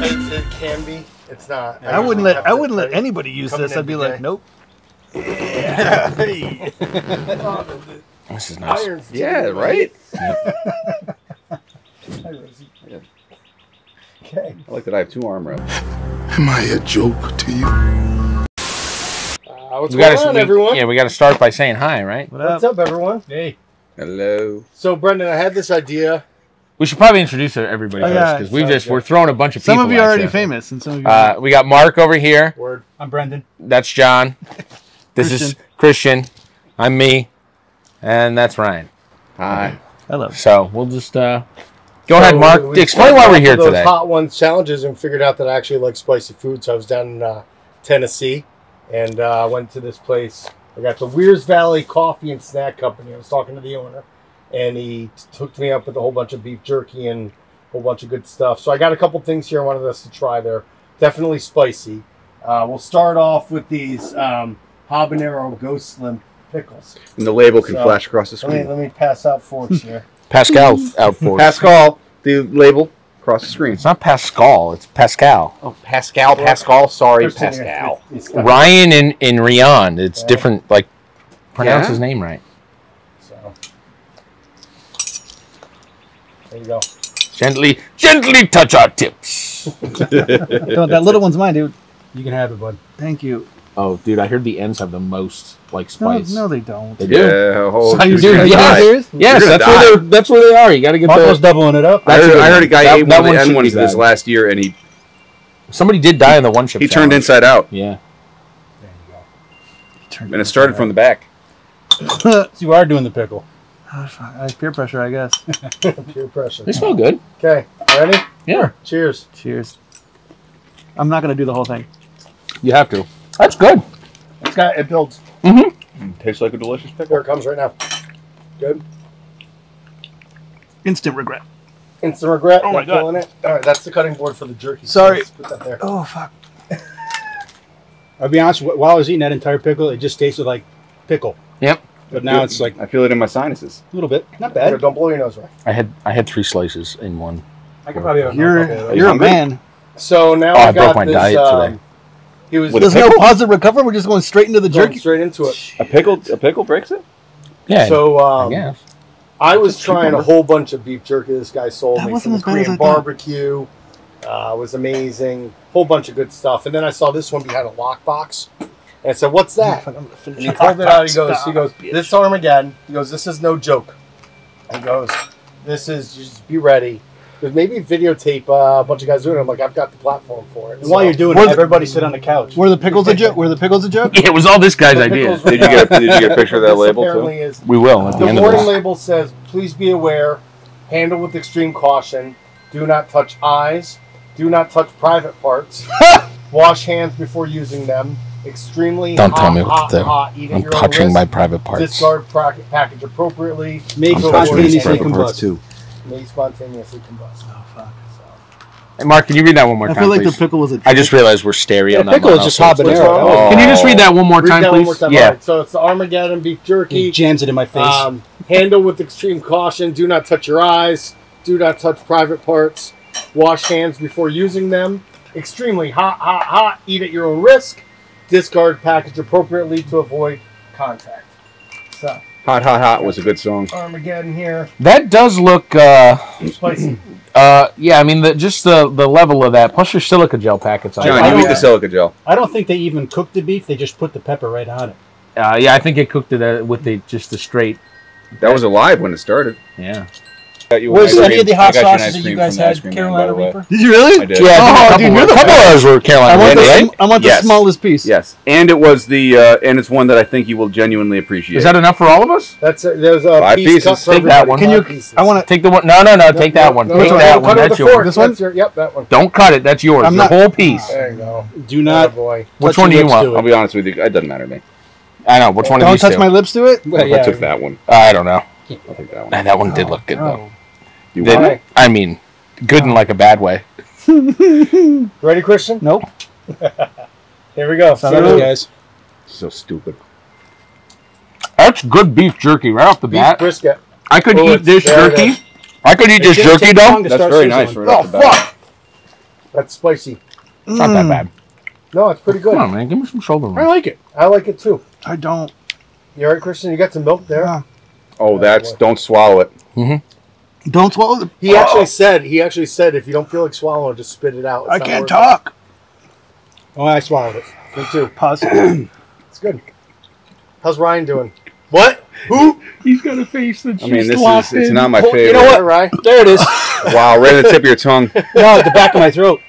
It, it can be. It's not. I wouldn't let I wouldn't let anybody use this. I'd be today. like, nope. Yeah. This is nice. Irons. Yeah, right. Okay. I like that I have two arm reps. Am I a joke to you? Uh, what's We going gotta, on, we- everyone? Yeah, we got to start by saying hi, right? What What's up? up, everyone? Hey. Hello. So, Brendan, I had this idea. We should probably introduce everybody Oh, first yeah. because we just good. we're throwing a bunch of Some people. of you are already you. famous, and some of you. Uh, are we got Mark over here. Word. I'm Brendan. That's John. This is Christian. I'm me, and that's Ryan. Hi. Hello. So we'll just uh, go So, ahead, Mark. we Explain why we're here those today. Hot ones challenges and figured out that I actually like spicy food. So I was down in uh, Tennessee and uh, went to this place. I got the Wears Valley Coffee and Snack Company. I was talking to the owner, and he hooked me up with a whole bunch of beef jerky and a whole bunch of good stuff. So I got a couple things here I wanted us to try. They're definitely spicy. Uh, we'll start off with these um, habanero Ghost Slim pickles. And the label can So, flash across the Let me screen. let me pass out forks here. Pascal out for it. Pascal, the label across the screen. It's not Pascal. It's Pascal. Oh, Pascal, Pascal. Sorry, Pascal. it's Ryan in in Rion. It's Yeah. different. Like pronounce Yeah? his name right. So there you go. Gently, gently touch our tips. That little one's mine, dude. You can have it, bud. Thank you. Oh, dude, I heard the ends have the most like No, spice. no, they don't. They do. Yeah, hold So you dude, do, you're yeah. gonna die. Yes, You're that's where die. they're that's where they are. You got to get Marco's the. doubling it up. I That's a heard, I heard a guy That- ate that one of one the should N ones this last year, and he Somebody did die in the one chip. he turned inside out, Yeah. There you go. He turned and it started from the back. So you are doing the pickle. Uh, peer pressure, I guess. Peer pressure. They smell good. Okay, ready? Yeah. Cheers. Cheers. I'm not gonna do the whole thing. You have to. That's good. It's got it builds. Mm-hmm. Tastes like a delicious There pickle. it comes right now. Good. Instant regret. Instant regret. Oh my God. feeling it. All right, that's the cutting board for the jerky. Sorry. Let's Put that there. Oh fuck. I'll be honest. While I was eating that entire pickle, it just tasted like pickle. Yep. But now it's like I feel it in my sinuses. a little bit. Not Here, bad. Don't blow your nose right. I had I had three slices in one. I could probably have You're another you're a man. So now Oh, I I got broke my this, diet um, today. He was With a There's no pickle? pause to recover. We're just going straight into the going jerky. straight into it. A pickle, a pickle breaks it. Yeah. So I um, guess. I was That's trying a whole bunch of beef jerky this guy sold That me. wasn't Some as bad as Korean I thought. barbecue. Uh, was amazing. Whole bunch of good stuff. And then I saw this one behind a lockbox. And I said, What's that? I'm gonna finish And he it. pulled it out. He goes, he goes, this Armageddon. He goes, this is no joke. He goes, this is just be ready. There's maybe videotape uh, a bunch of guys doing it. I'm like, I've got the platform for it. And while you're doing it, the- everybody sit on the couch. Were the pickles a joke? Were the pickles a joke? Yeah, it was all this guy's The idea. Did you get a, did you get a picture of that This label too? is We will at the, the end of warning this. label says, please be aware, handle with extreme caution, do not touch eyes, do not touch private parts, wash hands before using them, extremely Don't hot, tell me what hot, to do. hot, I'm touching risk, my private parts. discard pack- package appropriately, Make I'm So touching spontaneously private parts too. May spontaneously combust. Oh fuck. Hey, Mark, can you read that one more I time, I feel like please? the pickle was a. I just realized we're stereo. Yeah, not pickle is just so it's- habanero. Oh. Can you just read that one more Read time, that please? one more time. Yeah. All right, so it's the Armageddon beef jerky. He jerky. jams it in my face. Um, handle with extreme caution. Do not touch your eyes. Do not touch private parts. Wash hands before using them. Extremely hot, hot, hot. Eat at your own risk. Discard package appropriately to avoid contact. So Hot, hot, hot was a good song. Armageddon here. That does look. Uh, Spicy. uh, yeah, I mean, the, just the the level of that, plus your silica gel packets. on John, it. you I eat don't- the silica gel. I don't think they even cooked the beef. They just put the pepper right on it. Uh, yeah, I think it cooked it uh, with the just the straight. That was alive when it started. Yeah. Got you Was an any of the hot I you sauces that you guys from the ice had Carolina by the way. Reaper? Did you really? I did. Yeah, Oh, dude, you're the couple of best. those were I Carolina want, Reaper, the, eh? I want the Yes. smallest piece. Yes, and it was the, uh, and it's one that I think you will genuinely appreciate. Is that enough for all of us? That's a, there's a Five piece pieces. Take that one. Can you? Pieces. I want to. Take the one. No, no, no. No, take that no, one. no, take that one. cut it with That's yours. This one? That's your- yep, that one. Don't cut it. That's yours. The whole piece. There you go. Do Oh not. boy. Which one do you want? I'll be honest with you, it doesn't matter to me. I know. Which one of Don't these touch my lips to it. I took that one. I don't know. I'll take that one. Man, that one did look good though. You Didn't want it? I mean, good in like a bad way. Ready, Christian? Nope. Here we go. Sorry, So, guys. So stupid. That's good beef jerky right off the beef bat. brisket. I could Oh, eat this jerky. is. I could eat this It didn't jerky though. That's very sizzling. nice right Oh off the fuck! That's spicy. It's not that mm. bad. No, it's pretty good. Come on, man. Give me some shoulder I like it. I like it too. I don't. You alright, Christian? You got some milk there? Yeah. Oh, that's don't swallow it. Mm-hmm. Don't swallow the. He oh. actually said. He actually said if you don't feel like swallowing, just spit it out. It's I not can't worth talk. Oh, I swallowed it. it. Me too. Pause. It's good. How's Ryan doing? What? Who? He's got a face that's I mean, this is it's not my Oh, favorite. you know what? Ryan. There it is. Wow, right at the tip of your tongue. no, at the back of my throat.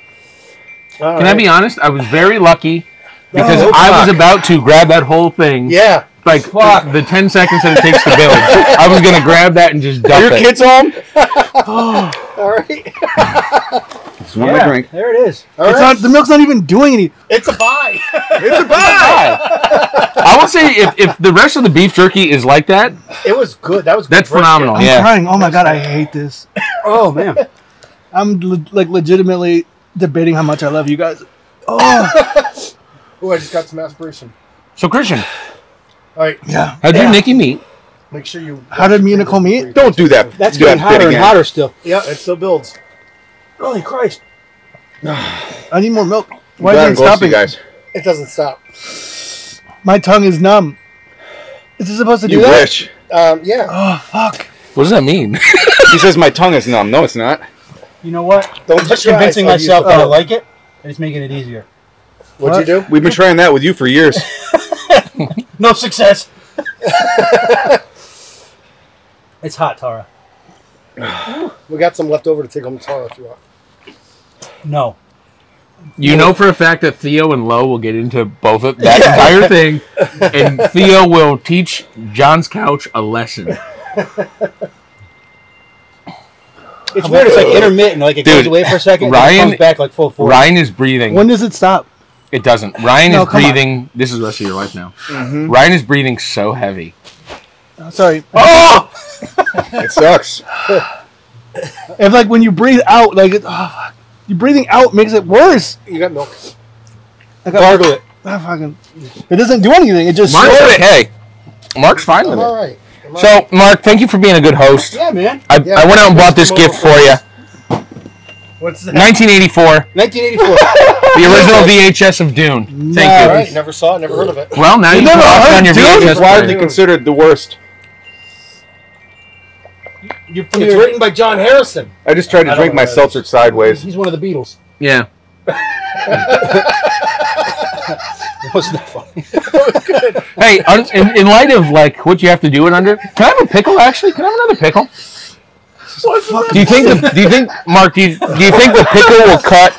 Can I be honest? I was very lucky because Oh, I was fuck. about to grab that whole thing. Yeah. Like Fuck. the ten seconds that it takes to build, I was gonna grab that and just dump Are your it. kids home? All right. Just want my drink. There it is. All It's right. not. The milk's not even doing any. It's a buy. It's a buy. I will say if, if the rest of the beef jerky is like that, it was good. That was good That's brisket. phenomenal. I'm Yeah. crying. Oh my god, I hate this. Oh man. I'm le- like legitimately debating how much I love you guys. Oh Oh, I just got some aspiration. so Christian, All right. yeah. how'd you Yeah. and Nikki meet? Make sure you. How did me and Nicole meet? Don't do that. That's Do getting bit hotter and again. hotter still. Yeah, it still builds. Holy Christ. I need more milk. Why Glad I'm is it stopping? you guys. It doesn't stop. My tongue is numb. Is this supposed to do You that? wish. Um, yeah. Oh fuck. What does that mean? He says my tongue is numb. No, it's not. You know what? Don't I'm just convincing myself it. that I Oh. like it, and it's making it easier. What'd you do? We've been trying that with you for years. No success. it's hot, Tara. We got some left over to take home to Tara if you want. No. You know for a fact that Theo and Lo will get into both of that entire thing, and Theo will teach John's couch a lesson. It's weird. It's like intermittent. Like it Dude, goes away for a second, and then Ryan- it comes back like full force. Ryan is breathing. When does it stop? It doesn't. Ryan No, is come on. breathing. This is the rest of your life now. Ryan is breathing so heavy. Oh, sorry. It sucks. If like when you breathe out, like it, oh, fuck. you breathing out makes it worse. You got milk. I got, Gargle it. ah, fucking, it doesn't do anything. It just Mark's okay. Mark's fine with I'm it. all right. I'm all So, Mark, thank you for being a good host. Yeah, man. I, Yeah, I went out and bought this gift for you. Right. What's that? 1984, 1984. the original VHS of Dune. Thank All you. right. Never saw it. Never heard of it. Well, now you, never can watch it heard on your Dune? VHS It's widely player. considered the worst. You It's written by John Harrison. I just tried to drink my seltzer sideways. He's one of the Beatles. Yeah. It wasn't that funny. Hey, un, in, in light of like what you have to do it under, can I have a pickle? Actually, can I have another pickle? Do you think the, do you think Mark? Do you, do you think the pickle will cut?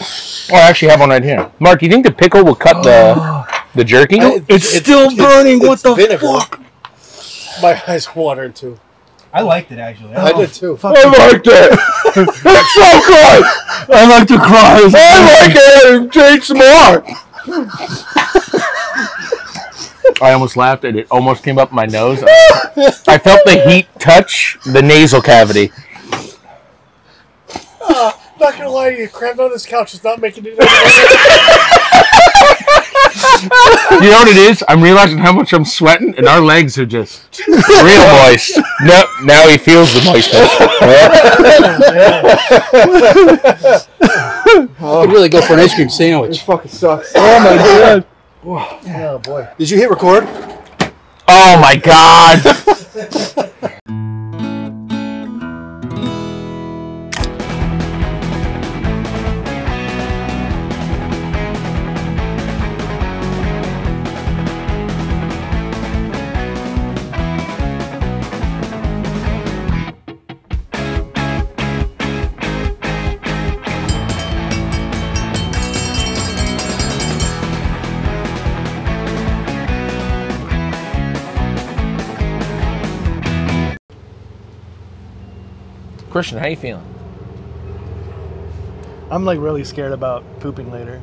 Or I actually have one right here. Mark, do you think the pickle will cut the the jerky? it's, still burning. what it's the vinegar. fuck? My eyes watering too. I liked it actually. I did oh, too. Fuck. I liked it. it's so good. I like to cry. I like it. Take some more. I almost laughed and it almost came up my nose. I felt the heat touch the nasal cavity. Not gonna lie to you, crammed on this couch is not making it. You know what it is? I'm realizing how much I'm sweating, and our legs are just real moist. No, now he feels the moistness. I could really go for an ice cream sandwich. This fucking sucks. Oh my god. oh boy. Did you hit record? Oh my god! Christian, how you feeling? I'm like really scared about pooping later.